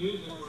music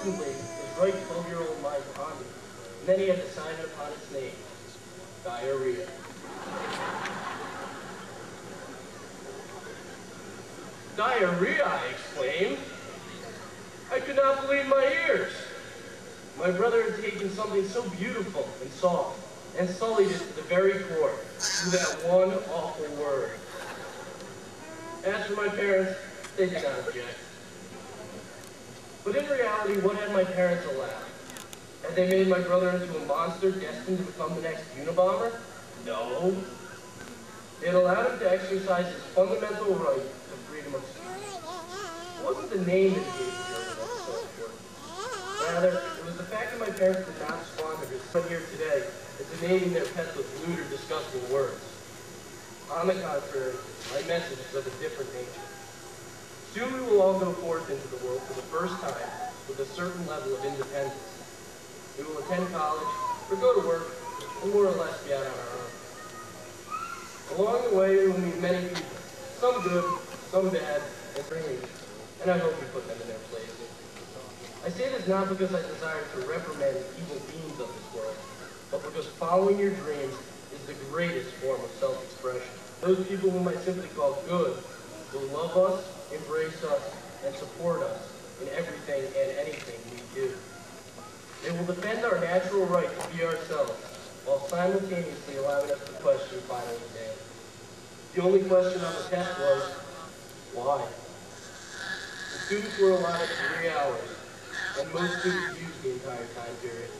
Prudently, his right 12-year-old mind pondered, and then he had to sign it upon its name, diarrhea. Diarrhea, I exclaimed. I could not believe my ears. My brother had taken something so beautiful and soft and sullied it to the very core through that one awful word. As for my parents, they did not object. But in reality, what had my parents allowed? Had they made my brother into a monster destined to become the next Unabomber? No. They had allowed him to exercise his fundamental right to freedom of speech. It wasn't the name that gave the so important. Rather, it was the fact that my parents did not squander his son here today into naming their pets with lewd or disgusting words. On the contrary, my message is of a different nature. Soon we will all go forth into the world for the first time with a certain level of independence. We will attend college, or go to work, and more or less be out on our own. Along the way, we will meet many people, some good, some bad, and strange, and I hope we put them in their place. I say this not because I desire to reprimand evil beings of this world, but because following your dreams is the greatest form of self-expression. Those people whom I simply call good will love us, embrace us, and support us in everything and anything we do. They will defend our natural right to be ourselves, while simultaneously allowing us to question final exams. The only question on the test was, why? The students were allotted three hours, and most students used the entire time period.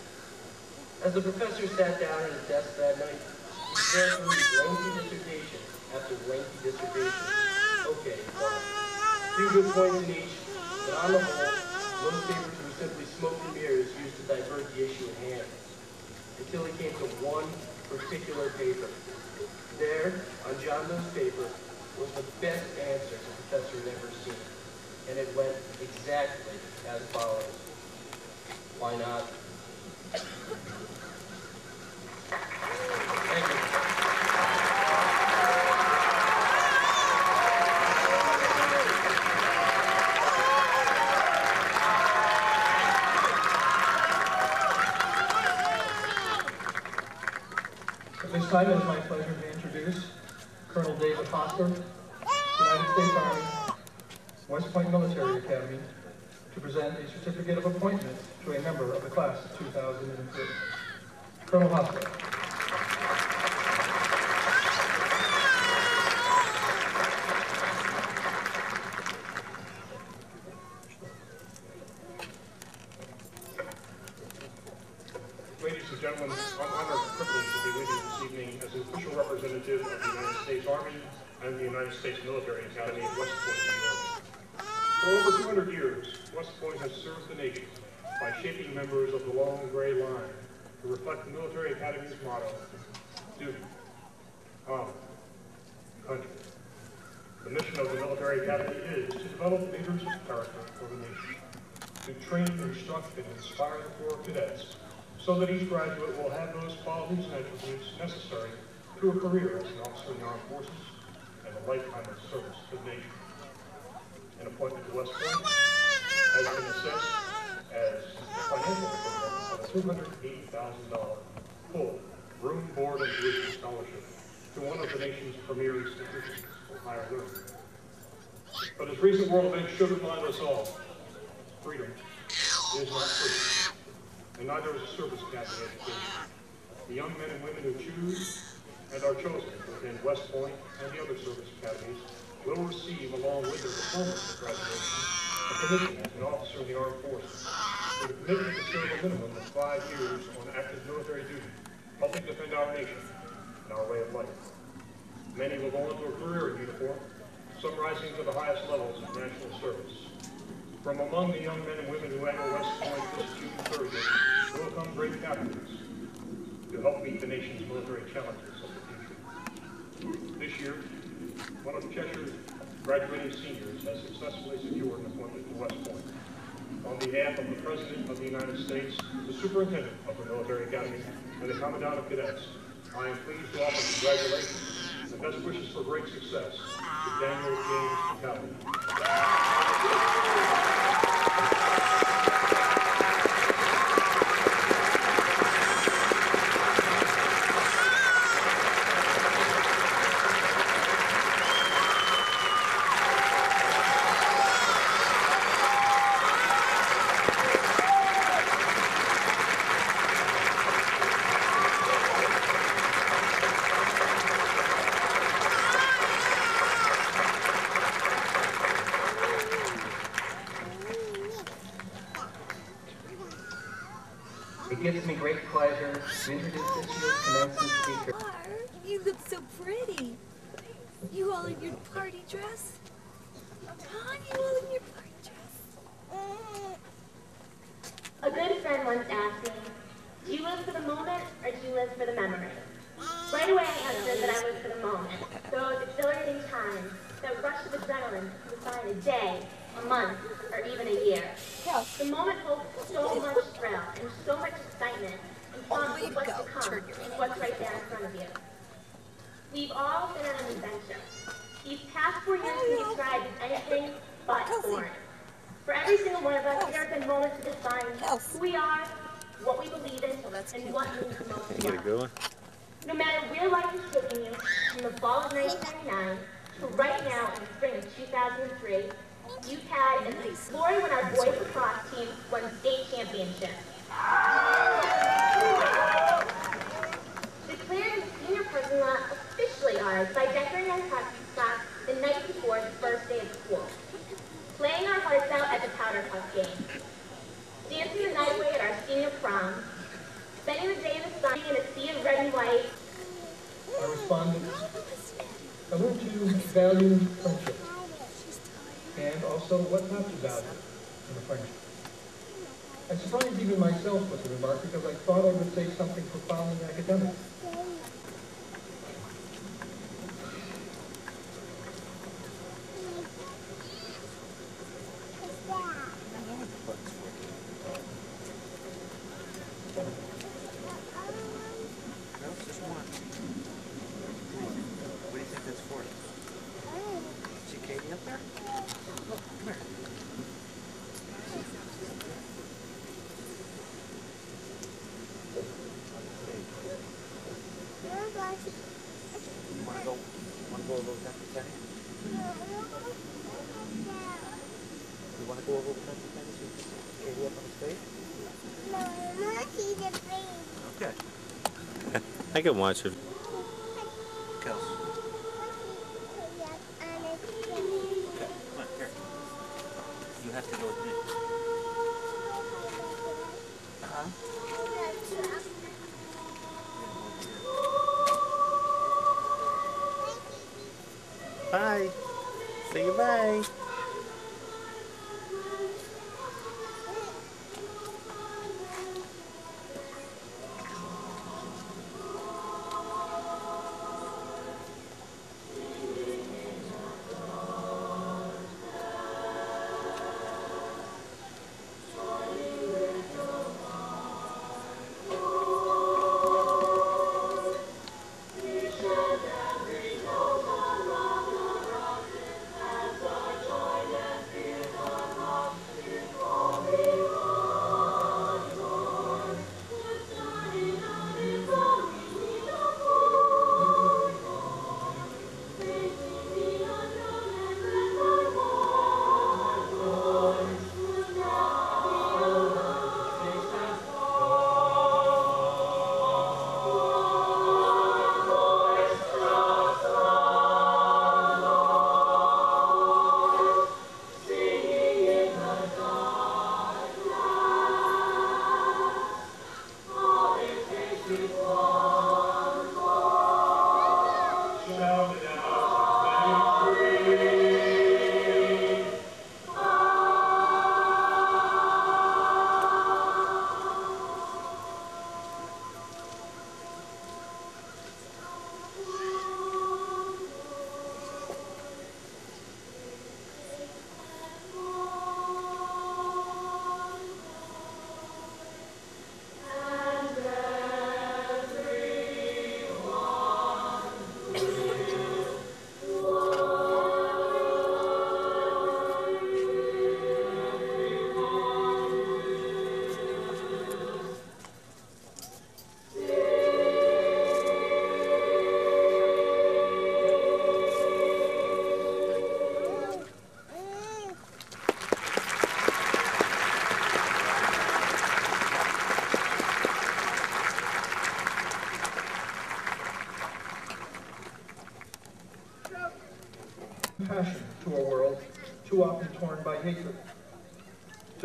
As the professor sat down at his desk that night, he began to Good points in each, but on the whole, most papers were simply smoke and mirrors used to divert the issue at hand. Until he came to one particular paper. There, on John Doe's paper, was the best answer the professor had ever seen. And it went exactly as follows. Why not? Thank you. It is my pleasure to introduce Colonel David Hosler, United States Army, West Point Military Academy, to present a certificate of appointment to a member of the class of 2003. Colonel Hosler. Ladies and gentlemen, I'm honored and privileged to be with you this evening as an official representative of the United States Army and the United States Military Academy at West Point, New York. For over 200 years, West Point has served the nation by shaping members of the long gray line to reflect the Military Academy's motto, duty, honor, country. The mission of the Military Academy is to develop leaders of character for the nation, to train, instruct, and inspire the Corps of Cadets so that each graduate will have those qualities and attributes necessary to a career as an officer in the armed forces and a lifetime of service to the nation. An appointment to West Point has been assessed as a financial equivalent of a $280,000 full room, board, and tuition scholarship to one of the nation's premier institutions for higher learning. But as recent world events should remind us all, freedom is not free and neither is a service academy education. The young men and women who choose and are chosen within West Point and the other service academies will receive, along with their diplomas at graduation, a commission as an officer in the armed forces, with a commitment to serve a minimum of five years on active military duty, helping defend our nation and our way of life. Many will go into a career in uniform, some rising to the highest levels of national service. From among the young men and women who enter West Point this June 30th will come great captains to help meet the nation's military challenges of. This year, one of Cheshire's graduating seniors has successfully secured an appointment to West Point. On behalf of the President of the United States, the Superintendent of the Military Academy, and the Commandant of Cadets, I am pleased to offer congratulations and best wishes for great success to Daniel James McCallum. It gives me great pleasure to introduce this year's commencement speaker. You look so pretty. You all in your party dress? Con, you all in your party dress? Mm. A good friend once asked me, do you live for the moment or do you live for the memory? Right away I answered that I live for the moment, those exhilarating times, that rush of adrenaline to define a day, a month, or even a year. The moment holds so much thrill and so much excitement and promise of what's to come and what's right there in front of you. We've all been on an adventure. These past four years can be described as anything but boring. For every single one of us, there have been moments to define who we are, what we believe in, and what means the most to us. No matter where life is taking you, from the fall of 1999 to right now in the spring of 2003, you've had an glory when our boys lacrosse team won state championships. Declared the senior parking lot ours by decorating our hockey stock the night before the first day of school. Playing our hearts out at the Powder Puff game. Dancing the night away at our senior prom. Spending the day in the sun in a sea of red and white. Our respondents, I learned to value friendship and also what not to value in a friendship. I surprised even myself with the remark because I thought I would say something profoundly academic. No, it's just one. What do you think that's for? See Katie up there? Look, come here. You wanna go, wanna go over with Dr. Kenny? You wanna go over with Dr. Kenny so you can see Katie up on the stage? Okay. I can watch it. Bye. Say goodbye.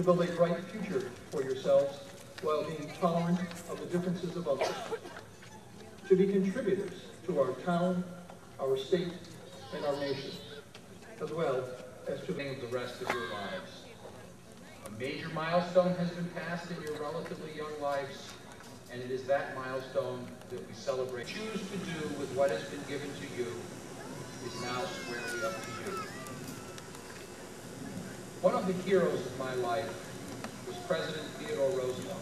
Build a bright future for yourselves while being tolerant of the differences of others. To be contributors to our town, our state, and our nation, as well as to the rest of your lives. A major milestone has been passed in your relatively young lives, and it is that milestone that we celebrate. Choose to do with what has been given to you is now squarely up to you. One of the heroes of my life was President Theodore Roosevelt.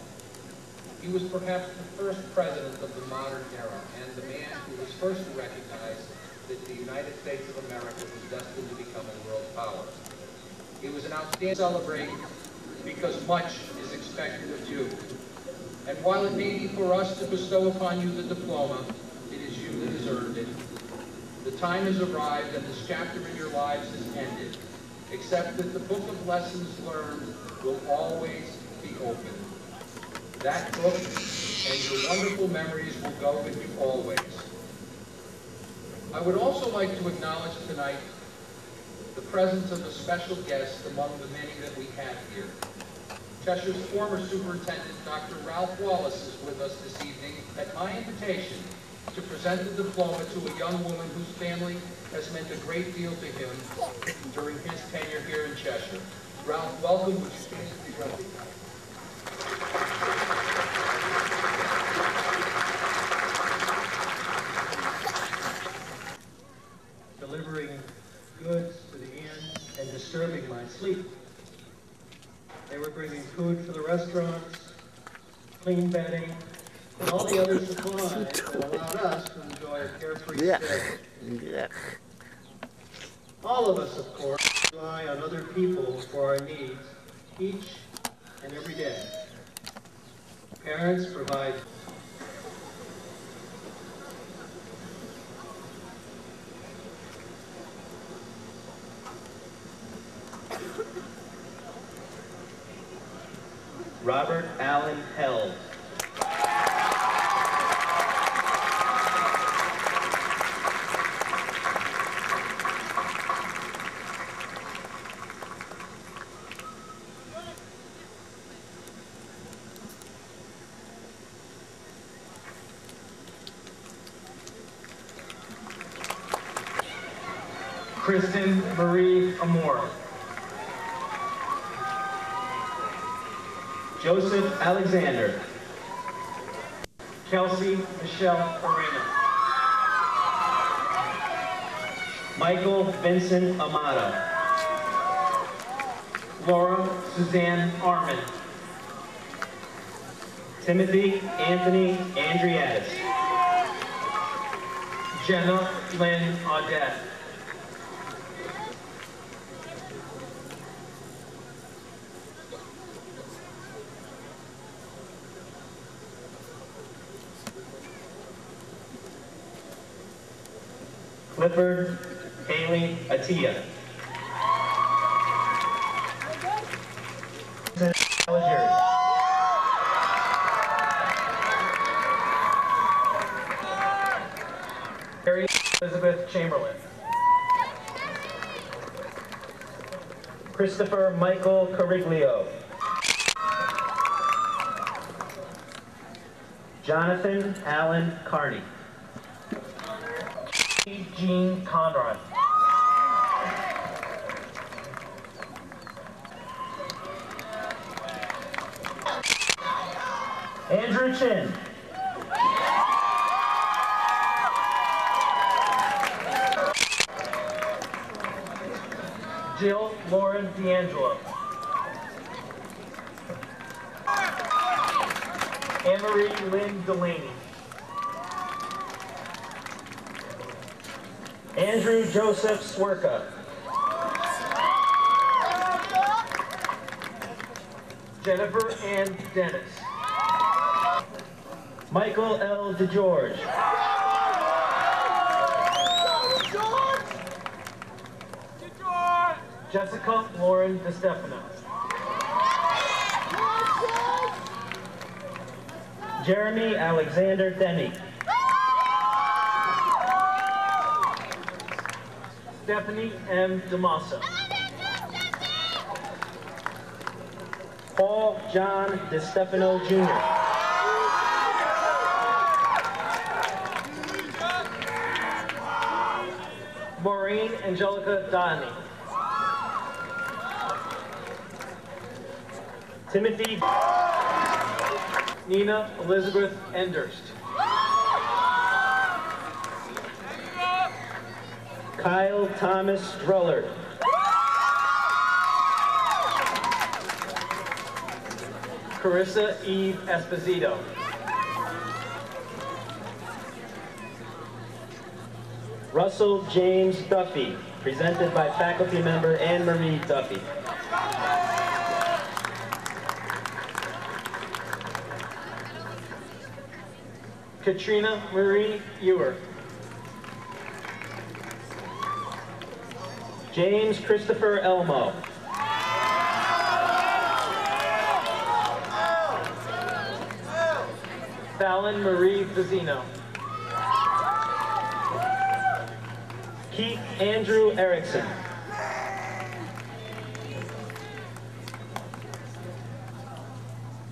He was perhaps the first president of the modern era, and the man who was first to recognize that the United States of America was destined to become a world power. It was an outstanding celebrate because much is expected of you. And while it may be for us to bestow upon you the diploma, it is you that has earned it. The time has arrived and this chapter in your lives has ended, except that the book of lessons learned will always be open. That book and your wonderful memories will go with you always. I would also like to acknowledge tonight the presence of a special guest among the many that we have here. Cheshire's former superintendent, Dr. Ralph Wallace, is with us this evening at my invitation to present the diploma to a young woman whose family has meant a great deal to him during his tenure here in Cheshire. Ralph, welcome. Would you please be recognized? delivering goods to the inn and disturbing my sleep. They were bringing food for the restaurants, clean bedding, and all the others allowed us to enjoy a carefree yeah. yeah. All of us, of course, rely on other people for our needs each and every day. Parents provide Robert Allen Held. Kristen Marie Amore. Joseph Alexander. Kelsey Michelle Arena. Michael Vincent Amato. Laura Suzanne Armin. Timothy Anthony Andriatis. Jenna Lynn Audette. Clifford Haley Atia. Mary Elizabeth Chamberlain. Christopher Michael Cariglio. Jonathan Allen Carney. Jean Conrad. Andrew Chin. Jill Lauren D'Angelo. Anne-Marie Lynn Delaney. Andrew Joseph Swerka. Jennifer Ann Dennis. Michael L. DeGeorge. Jessica Lauren DeStefano. Jeremy Alexander Denny. Stephanie M. DeMassa. Paul John DeStefano Jr. Maureen Angelica Donnie. Timothy Nina Elizabeth Enderst. Kyle Thomas Stroller. Carissa Eve Esposito. Russell James Duffy, presented by faculty member Anne Marie Duffy. Katrina Marie Ewer. James Christopher Elmo. Fallon Marie Vizino. Keith Andrew Erickson.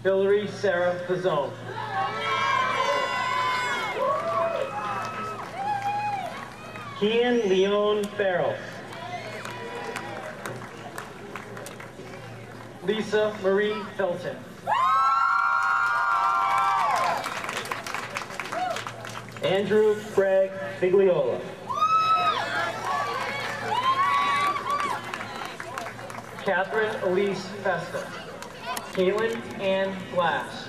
Hillary Sarah Pizzone. Kian Leon Farrell. Lisa Marie Felton. Andrew Craig Figliola. Catherine Elise Festa. Caitlin Ann Glass.